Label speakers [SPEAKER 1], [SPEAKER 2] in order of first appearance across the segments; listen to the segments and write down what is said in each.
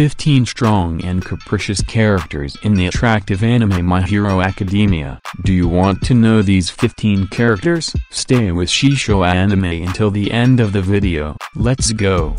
[SPEAKER 1] 15 strong and capricious characters in the attractive anime My Hero Academia. Do you want to know these 15 characters? Stay with Shisho Anime until the end of the video. Let's go.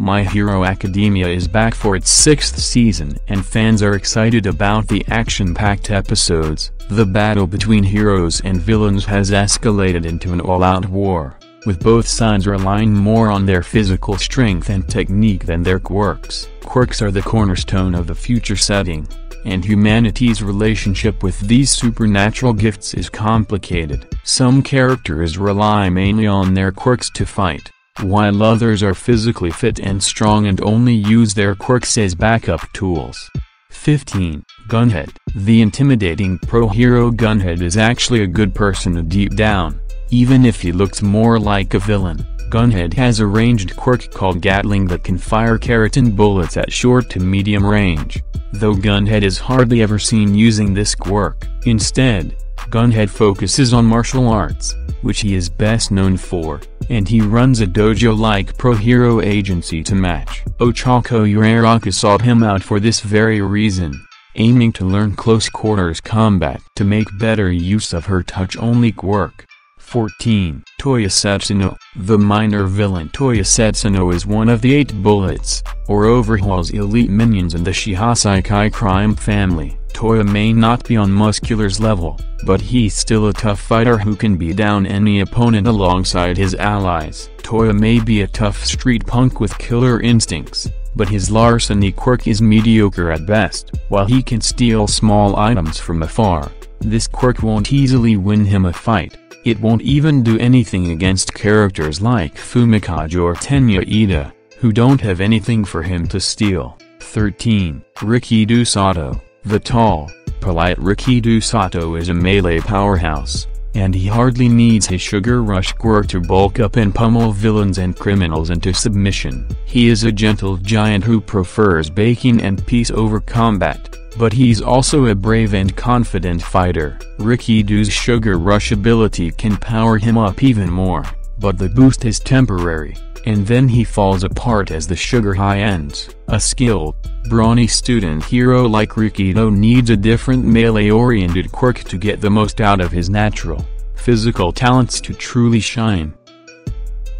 [SPEAKER 1] My Hero Academia is back for its sixth season and fans are excited about the action-packed episodes. The battle between heroes and villains has escalated into an all-out war, with both sides relying more on their physical strength and technique than their quirks. Quirks are the cornerstone of the future setting, and humanity's relationship with these supernatural gifts is complicated. Some characters rely mainly on their quirks to fight while others are physically fit and strong and only use their quirks as backup tools. 15. Gunhead The intimidating pro-hero Gunhead is actually a good person deep down, even if he looks more like a villain. Gunhead has a ranged quirk called Gatling that can fire keratin bullets at short to medium range, though Gunhead is hardly ever seen using this quirk. Instead, Gunhead focuses on martial arts, which he is best known for, and he runs a dojo-like pro-hero agency to match. Ochaco Uraraka sought him out for this very reason, aiming to learn close-quarters combat to make better use of her touch-only quirk. 14. Toya Setsuno The minor villain Toya Setsuno is one of the eight bullets, or overhauls elite minions in the Shie Hassaikai crime family. Toya may not be on Muscular's level, but he's still a tough fighter who can beat down any opponent alongside his allies. Toya may be a tough street punk with killer instincts, but his larceny quirk is mediocre at best. While he can steal small items from afar, this quirk won't easily win him a fight. It won't even do anything against characters like Fumikage or Tenya Iida, who don't have anything for him to steal. 13. Rikido Sato The tall, polite Rikido Sato is a melee powerhouse, and he hardly needs his sugar rush quirk to bulk up and pummel villains and criminals into submission. He is a gentle giant who prefers baking and peace over combat but he's also a brave and confident fighter. Rikido's Sugar Rush ability can power him up even more, but the boost is temporary, and then he falls apart as the Sugar High ends. A skilled, brawny student hero like Rikido needs a different melee-oriented quirk to get the most out of his natural, physical talents to truly shine.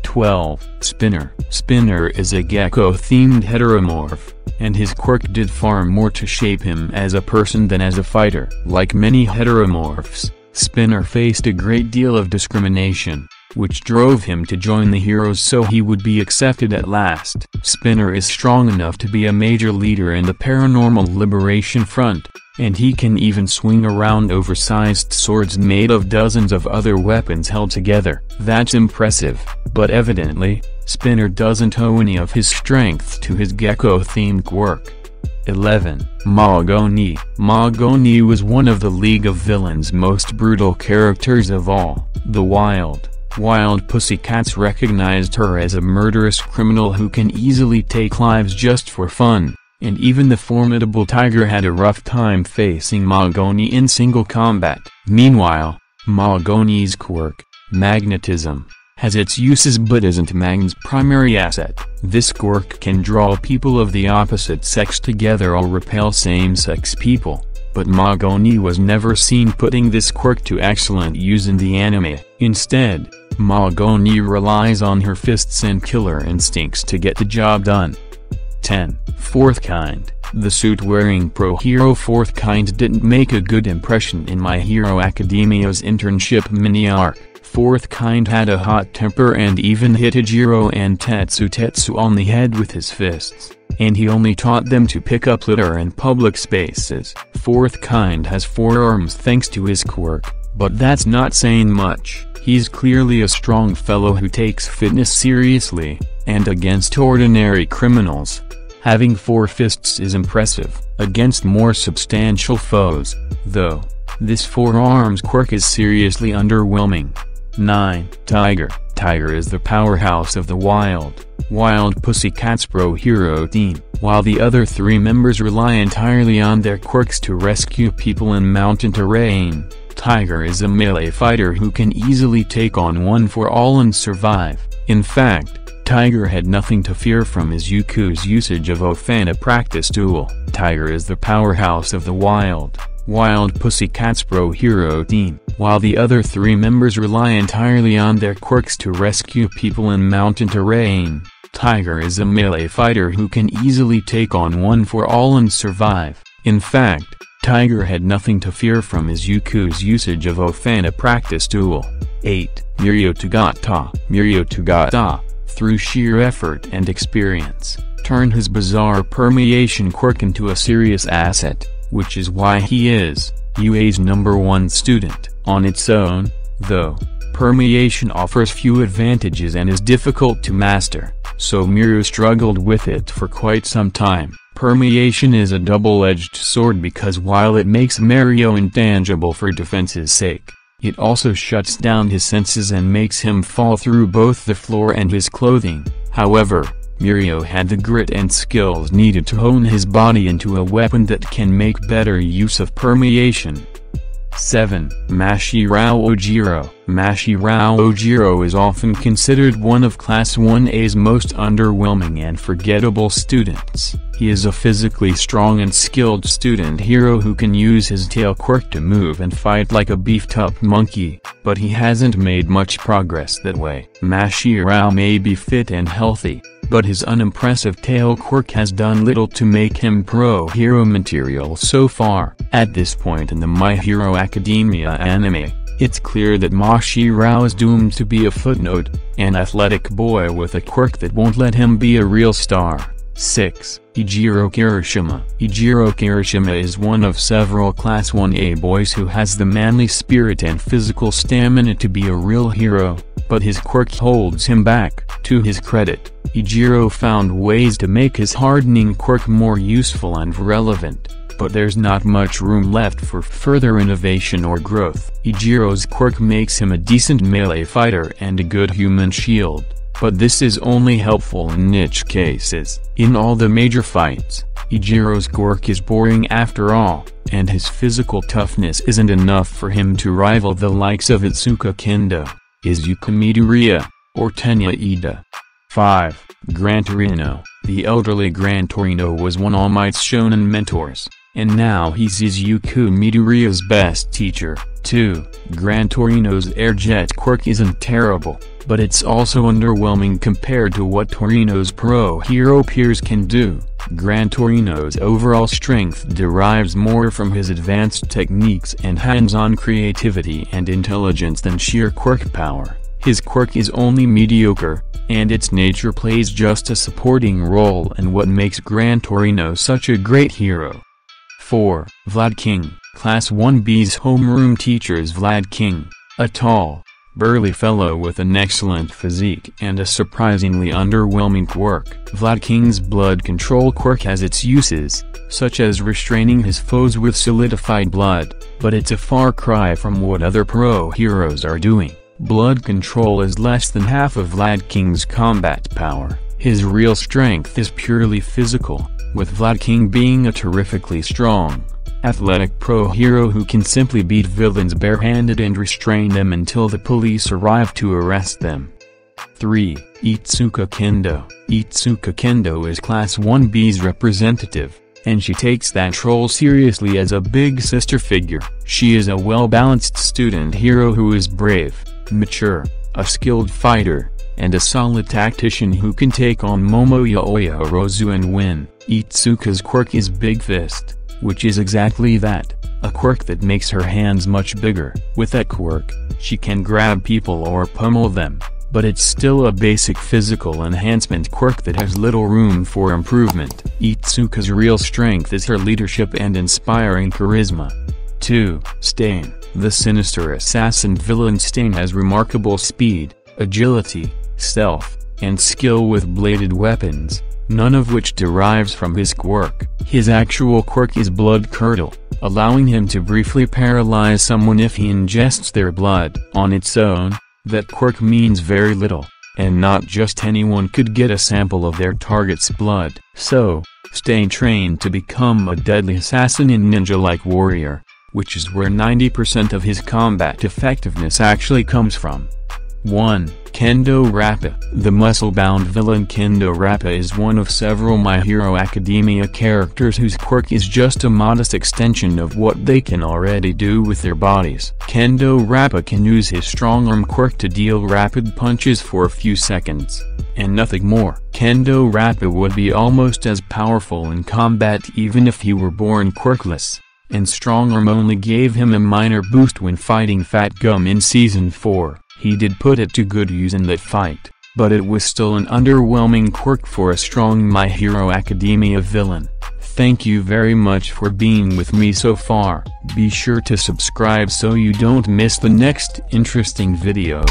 [SPEAKER 1] 12. Spinner Spinner is a gecko-themed heteromorph and his quirk did far more to shape him as a person than as a fighter. Like many heteromorphs, Spinner faced a great deal of discrimination, which drove him to join the heroes so he would be accepted at last. Spinner is strong enough to be a major leader in the Paranormal Liberation Front, and he can even swing around oversized swords made of dozens of other weapons held together. That's impressive, but evidently, Spinner doesn't owe any of his strength to his gecko-themed quirk. 11. Mahogany Mahogany was one of the League of Villains' most brutal characters of all. The Wild, Wild Pussycats recognized her as a murderous criminal who can easily take lives just for fun, and even the formidable Tiger had a rough time facing Mahogany in single combat. Meanwhile, Mahogany's quirk, magnetism, has its uses but isn't Magne's primary asset. This quirk can draw people of the opposite sex together or repel same-sex people, but Mahogany was never seen putting this quirk to excellent use in the anime. Instead, Mahogany relies on her fists and killer instincts to get the job done. 10. Fourth Kind The suit-wearing pro-hero Fourth Kind didn't make a good impression in My Hero Academia's internship mini-arc. Fourth Kind had a hot temper and even hit Eijiro and Tetsutetsu on the head with his fists, and he only taught them to pick up litter in public spaces. Fourth Kind has four arms thanks to his quirk, but that's not saying much. He's clearly a strong fellow who takes fitness seriously, and against ordinary criminals. Having four fists is impressive, against more substantial foes, though, this four arms quirk is seriously underwhelming. 9. Tiger Tiger is the powerhouse of the Wild, Wild Pussycats Pro Hero team. While the other three members rely entirely on their quirks to rescue people in mountain terrain, Tiger is a melee fighter who can easily take on one for all and survive. In fact, Tiger had nothing to fear from Izuku's usage of Oath in a practice duel. Tiger is the powerhouse of the Wild, Wild Pussycats Pro Hero team, while the other three members rely entirely on their quirks to rescue people in mountain terrain. Tiger is a melee fighter who can easily take on one for all and survive. In fact, Tiger had nothing to fear from Izuku's usage of in practice tool. 8. Mirio Togata Mirio Togata, through sheer effort and experience, turned his bizarre permeation quirk into a serious asset, which is why he is, UA's number one student. On its own, though, permeation offers few advantages and is difficult to master, so Mirio struggled with it for quite some time. Permeation is a double-edged sword because while it makes Mirio intangible for defense's sake, it also shuts down his senses and makes him fall through both the floor and his clothing. However, Mirio had the grit and skills needed to hone his body into a weapon that can make better use of permeation. 7. Mashirao Ojiro Mashirao Ojiro is often considered one of Class 1A's most underwhelming and forgettable students. He is a physically strong and skilled student hero who can use his tail quirk to move and fight like a beefed-up monkey, but he hasn't made much progress that way. Mashirao may be fit and healthy, but his unimpressive tail quirk has done little to make him pro-hero material so far. At this point in the My Hero Academia anime, it's clear that Mashirao is doomed to be a footnote, an athletic boy with a quirk that won't let him be a real star. 6. Eijiro Kirishima Eijiro Kirishima is one of several Class 1A boys who has the manly spirit and physical stamina to be a real hero, but his quirk holds him back. To his credit, Eijiro found ways to make his hardening quirk more useful and relevant, but there's not much room left for further innovation or growth. Eijiro's quirk makes him a decent melee fighter and a good human shield, but this is only helpful in niche cases. In all the major fights, Eijiro's quirk is boring after all, and his physical toughness isn't enough for him to rival the likes of Itsuka Kendo, Izuku Midoriya, or Tenya Iida. 5. Gran Torino The elderly Gran Torino was one All Might's shonen mentors, and now he's Izuku Midoriya's best teacher. too. Gran Torino's airjet quirk isn't terrible, but it's also underwhelming compared to what Torino's pro-hero peers can do. Gran Torino's overall strength derives more from his advanced techniques and hands-on creativity and intelligence than sheer quirk power. His quirk is only mediocre, and its nature plays just a supporting role in what makes Gran Torino such a great hero. 4. Vlad King Class 1B's homeroom teacher is Vlad King, a tall, burly fellow with an excellent physique and a surprisingly underwhelming quirk. Vlad King's blood control quirk has its uses, such as restraining his foes with solidified blood, but it's a far cry from what other pro-heroes are doing. Blood control is less than half of Vlad King's combat power. His real strength is purely physical, with Vlad King being a terrifically strong, athletic pro-hero who can simply beat villains barehanded and restrain them until the police arrive to arrest them. 3. Itsuka Kendo Itsuka Kendo is Class 1B's representative, and she takes that role seriously as a big sister figure. She is a well-balanced student hero who is brave, mature, a skilled fighter, and a solid tactician who can take on Momo Yaoyorozu and win. Itsuka's quirk is Big Fist, which is exactly that, a quirk that makes her hands much bigger. With that quirk, she can grab people or pummel them, but it's still a basic physical enhancement quirk that has little room for improvement. Itsuka's real strength is her leadership and inspiring charisma. 2. Stain The sinister assassin villain Stain has remarkable speed, agility, stealth, and skill with bladed weapons, none of which derives from his quirk. His actual quirk is Blood Curdle, allowing him to briefly paralyze someone if he ingests their blood. On its own, that quirk means very little, and not just anyone could get a sample of their target's blood. So, Stain trained to become a deadly assassin and ninja-like warrior, which is where 90% of his combat effectiveness actually comes from. 1. Kendo Rappa The muscle-bound villain Kendo Rappa is one of several My Hero Academia characters whose quirk is just a modest extension of what they can already do with their bodies. Kendo Rappa can use his strong arm quirk to deal rapid punches for a few seconds, and nothing more. Kendo Rappa would be almost as powerful in combat even if he were born quirkless and strong arm only gave him a minor boost when fighting Fat Gum in Season 4. He did put it to good use in that fight, but it was still an underwhelming quirk for a strong My Hero Academia villain. Thank you very much for being with me so far, be sure to subscribe so you don't miss the next interesting videos.